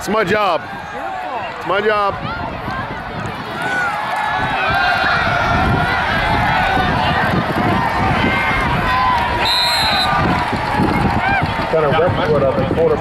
It's my job. It's my job. Center Westwood, of a quarterback.